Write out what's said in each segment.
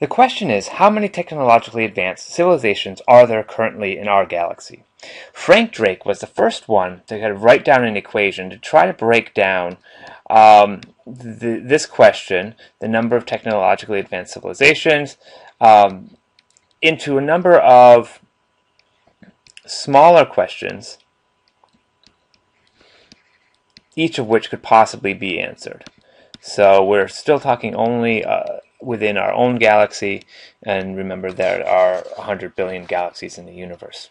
The question is, how many technologically advanced civilizations are there currently in our galaxy? Frank Drake was the first one to kind of write down an equation to try to break down um, the, this question, the number of technologically advanced civilizations, um, into a number of smaller questions, each of which could possibly be answered. So we're still talking only uh, within our own galaxy, and remember there are 100 billion galaxies in the universe.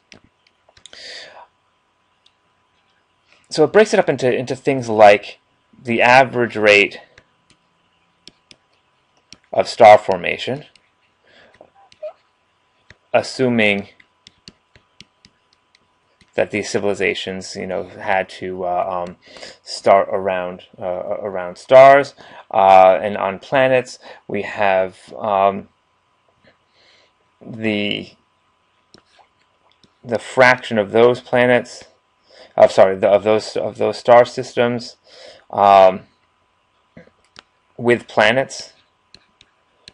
So it breaks it up into, into things like the average rate of star formation, assuming that these civilizations, you know, had to uh, um, start around uh, around stars, uh, and on planets we have um, the the fraction of those planets, of sorry, the, of those of those star systems, um, with planets.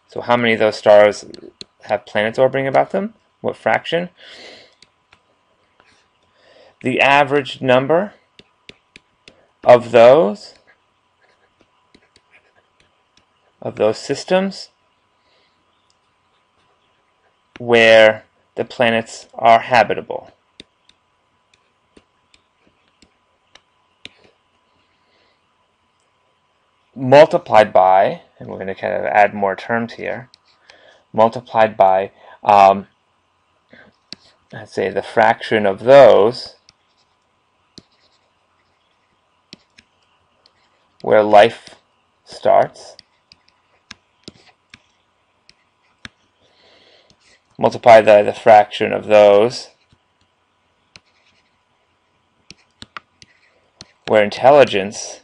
So how many of those stars have planets orbiting about them? What fraction? The average number of those of those systems where the planets are habitable. Multiplied by, and we're going to kind of add more terms here, multiplied by, um, let's say, the fraction of those where life starts. Multiply by the fraction of those. Where intelligence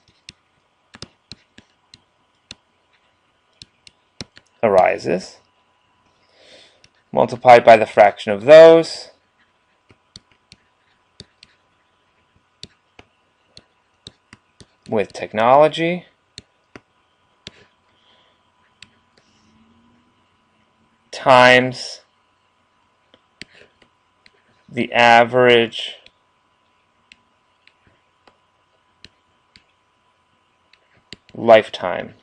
arises, multiplied by the fraction of those with technology. times the average lifetime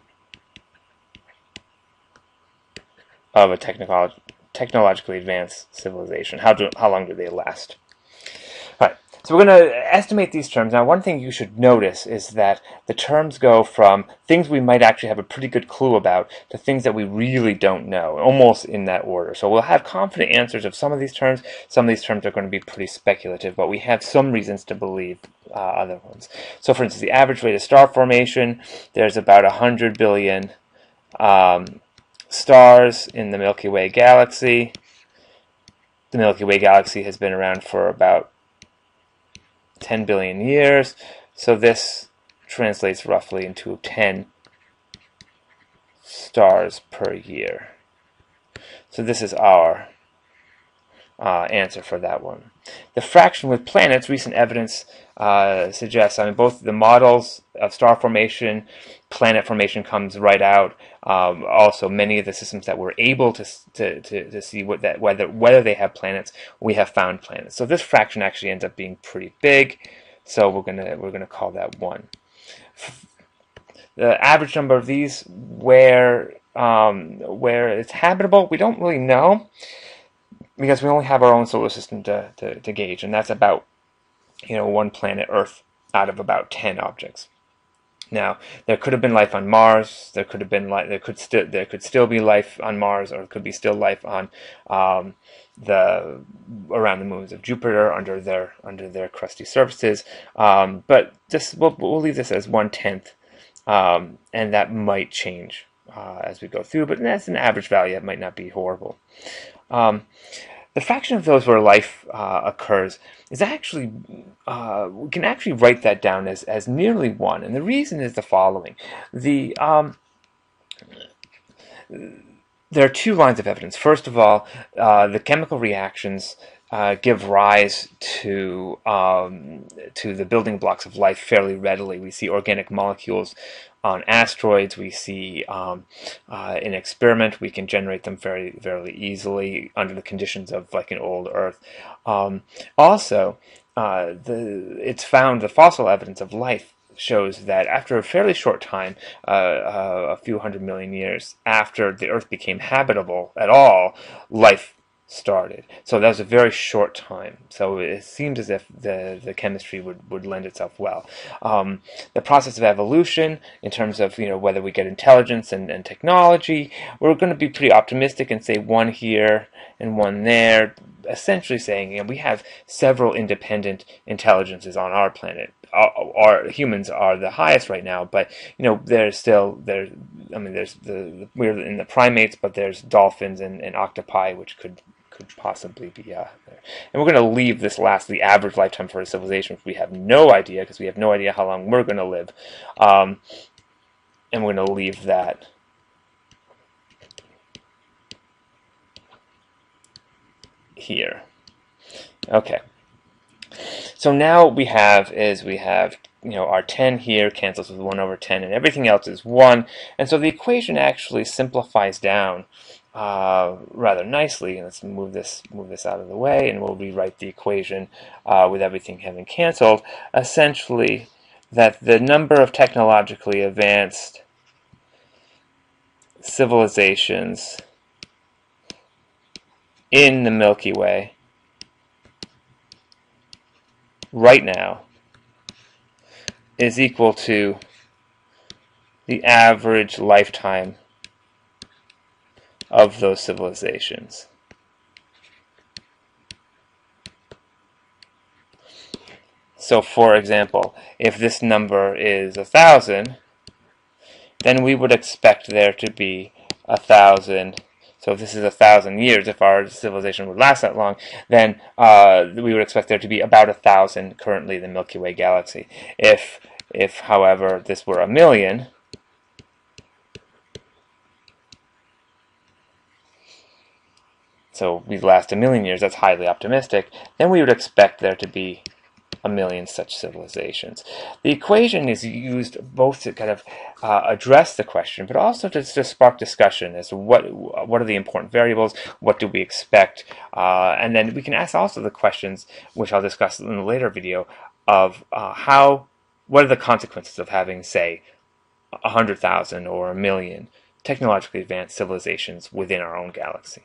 of a technolog technologically advanced civilization. How, do, how long do they last? So we're going to estimate these terms. Now, one thing you should notice is that the terms go from things we might actually have a pretty good clue about to things that we really don't know, almost in that order. So we'll have confident answers of some of these terms. Some of these terms are going to be pretty speculative, but we have some reasons to believe uh, other ones. So for instance, the average rate of star formation, there's about 100 billion um, stars in the Milky Way galaxy. The Milky Way galaxy has been around for about 10 billion years. So this translates roughly into 10 stars per year. So this is our uh, answer for that one. The fraction with planets, recent evidence uh, suggests, I mean, both the models of star formation, planet formation comes right out. Um, also, many of the systems that we're able to, to, to, to, see what that, whether, whether they have planets, we have found planets. So this fraction actually ends up being pretty big. So we're gonna we're gonna call that one. The average number of these where um, where it's habitable, we don't really know because we only have our own solar system to, to, to gauge, and that's about you know one planet Earth out of about ten objects. Now, there could have been life on Mars. There could have been life. There could still there could still be life on Mars, or it could be still life on um, the around the moons of Jupiter under their under their crusty surfaces. Um, but this we'll, we'll leave this as one tenth, um, and that might change uh, as we go through. But that's an average value. It might not be horrible. The fraction of those where life uh, occurs is actually uh, we can actually write that down as as nearly one, and the reason is the following: the um, there are two lines of evidence. First of all, uh, the chemical reactions uh, give rise to um, to the building blocks of life fairly readily. We see organic molecules on asteroids. We see um, uh, in experiment we can generate them very very easily under the conditions of like an old Earth. Um, also, uh, the it's found the fossil evidence of life shows that after a fairly short time, uh, uh, a few hundred million years after the Earth became habitable at all, life started. So that was a very short time. So it seems as if the, the chemistry would, would lend itself well. Um, the process of evolution, in terms of you know whether we get intelligence and, and technology, we're going to be pretty optimistic and say one here and one there, essentially saying you know we have several independent intelligences on our planet. Our, our, humans are the highest right now, but you know there's still there's I mean there's the we're in the primates, but there's dolphins and, and octopi which could could possibly be uh, there. And we're going to leave this last, the average lifetime for a civilization, which we have no idea because we have no idea how long we're going to live. Um, and we're going to leave that. Here. Okay. So now we have is we have you know our 10 here cancels with 1 over 10 and everything else is 1 and so the equation actually simplifies down uh, rather nicely. Let's move this move this out of the way, and we'll rewrite the equation uh, with everything having canceled. Essentially, that the number of technologically advanced civilizations in the Milky Way right now is equal to the average lifetime of those civilizations. So for example, if this number is a thousand, then we would expect there to be a thousand. So if this is a thousand years, if our civilization would last that long, then uh, we would expect there to be about a thousand currently in the Milky Way galaxy. If, if however, this were a million, so we last a million years, that's highly optimistic, then we would expect there to be a million such civilizations. The equation is used both to kind of uh, address the question, but also to, to, spark discussion as to what what are the important variables, what do we expect, uh, and then we can ask also the questions, which I'll discuss in a later video, of uh, how what are the consequences of having, say, a hundred thousand or a million technologically advanced civilizations within our own galaxy.